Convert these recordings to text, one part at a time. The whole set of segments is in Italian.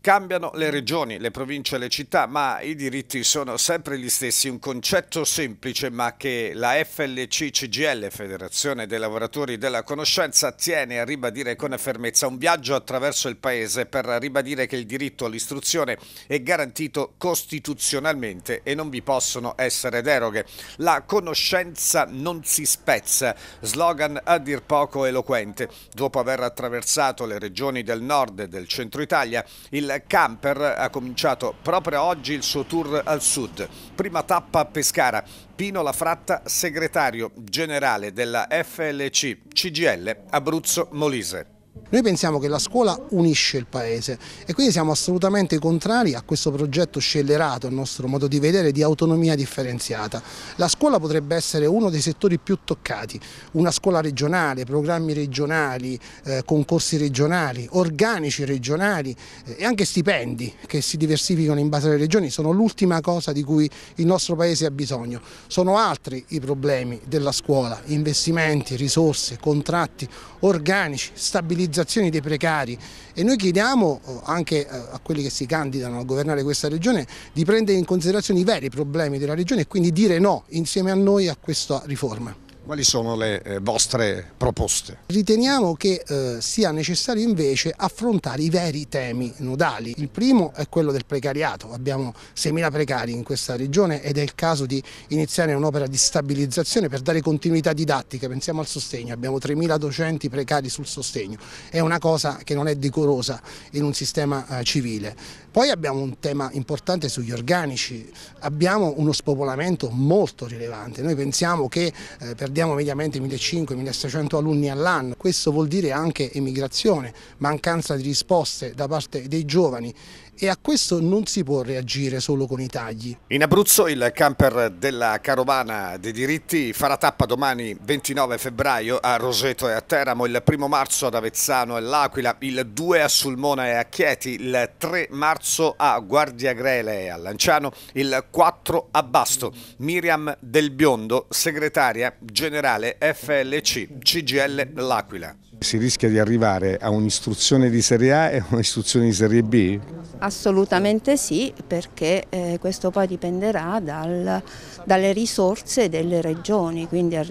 Cambiano le regioni, le province e le città, ma i diritti sono sempre gli stessi. Un concetto semplice, ma che la FLC CGL, Federazione dei Lavoratori della Conoscenza, tiene a ribadire con fermezza. Un viaggio attraverso il Paese per ribadire che il diritto all'istruzione è garantito costituzionalmente e non vi possono essere deroghe. La conoscenza non si spezza, slogan a dir poco eloquente. Dopo aver attraversato le regioni del nord e del centro Italia, il camper ha cominciato proprio oggi il suo tour al sud. Prima tappa a Pescara. Pino Lafratta, segretario generale della FLC CGL Abruzzo Molise. Noi pensiamo che la scuola unisce il paese e quindi siamo assolutamente contrari a questo progetto scellerato, a nostro modo di vedere, di autonomia differenziata. La scuola potrebbe essere uno dei settori più toccati, una scuola regionale, programmi regionali, eh, concorsi regionali, organici regionali eh, e anche stipendi che si diversificano in base alle regioni sono l'ultima cosa di cui il nostro paese ha bisogno. Sono altri i problemi della scuola, investimenti, risorse, contratti organici, stabilizzati valorizzazione dei precari e noi chiediamo eh, anche eh, a quelli che si candidano a governare questa regione di prendere in considerazione i veri problemi della regione e quindi dire no insieme a noi a questa riforma. Quali sono le eh, vostre proposte? Riteniamo che eh, sia necessario invece affrontare i veri temi nodali. Il primo è quello del precariato, abbiamo 6.000 precari in questa regione ed è il caso di iniziare un'opera di stabilizzazione per dare continuità didattica, pensiamo al sostegno, abbiamo 3.000 docenti precari sul sostegno, è una cosa che non è decorosa in un sistema eh, civile. Poi abbiamo un tema importante sugli organici, abbiamo uno spopolamento molto rilevante, noi pensiamo che eh, per perdiamo mediamente 1.500-1.600 alunni all'anno, questo vuol dire anche emigrazione, mancanza di risposte da parte dei giovani. E a questo non si può reagire solo con i tagli. In Abruzzo il camper della Carovana dei diritti farà tappa domani 29 febbraio a Roseto e a Teramo, il primo marzo ad Avezzano e l'Aquila, il 2 a Sulmona e a Chieti, il 3 marzo a Guardia Grele e a Lanciano, il 4 a Basto. Miriam Del Biondo, segretaria generale FLC CGL L'Aquila. Si rischia di arrivare a un'istruzione di Serie A e un'istruzione di Serie B? Assolutamente sì, perché eh, questo poi dipenderà dal, dalle risorse delle regioni, quindi a,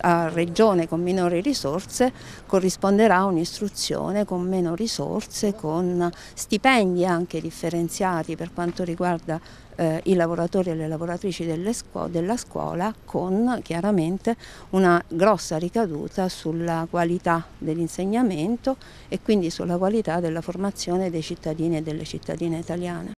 a, regione con minori risorse corrisponderà un'istruzione con meno risorse, con stipendi anche differenziati per quanto riguarda eh, i lavoratori e le lavoratrici scuo della scuola con chiaramente una grossa ricaduta sulla qualità dell'insegnamento e quindi sulla qualità della formazione dei cittadini e delle cittadine italiane.